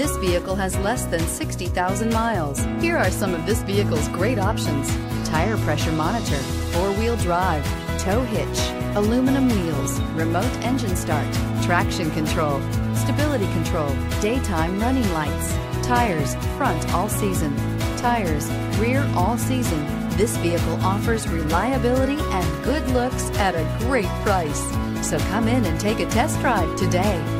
This vehicle has less than 60,000 miles. Here are some of this vehicle's great options. Tire pressure monitor, four-wheel drive, tow hitch, aluminum wheels, remote engine start, traction control, stability control, daytime running lights, tires, front all season, tires, rear all season. This vehicle offers reliability and good looks at a great price. So come in and take a test drive today.